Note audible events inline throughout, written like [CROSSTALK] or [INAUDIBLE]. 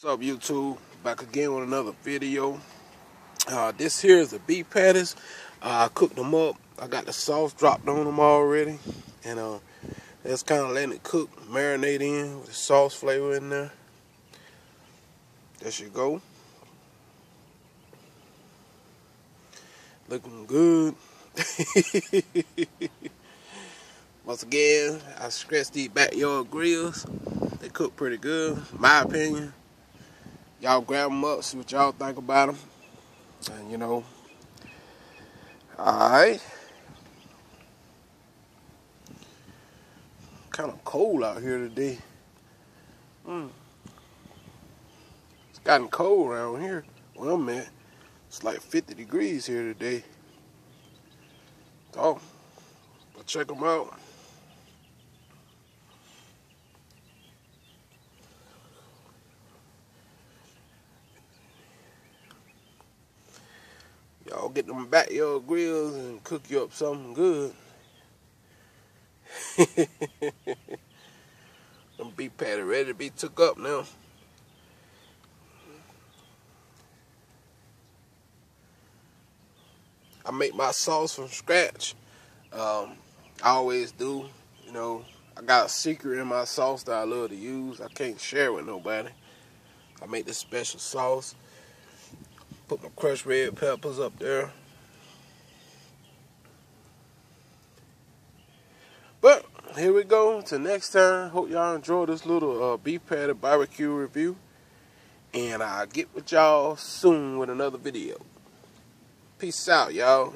What's up YouTube? Back again with another video. Uh, this here is the beef patties. Uh, I cooked them up. I got the sauce dropped on them already. And uh, just kind of letting it cook, marinate in with the sauce flavor in there. There you go. Looking good. [LAUGHS] Once again, I scratched these backyard grills. They cook pretty good, my opinion y'all grab them up, see what y'all think about them. And you know, alright. Kind of cold out here today. Mm. It's gotten cold around here Well, I'm. It's like 50 degrees here today. So, but check them out. Get them backyard grills and cook you up something good. [LAUGHS] them beef patty ready to be took up now. I make my sauce from scratch. Um, I always do. You know, I got a secret in my sauce that I love to use. I can't share with nobody. I make this special sauce. Put my crushed red peppers up there. But here we go. Till next time. Hope y'all enjoy this little uh, beef patty barbecue review. And I'll get with y'all soon with another video. Peace out, y'all.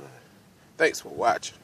Thanks for watching.